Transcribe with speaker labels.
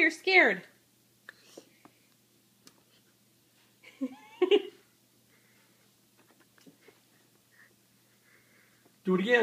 Speaker 1: you're scared.
Speaker 2: Do it again.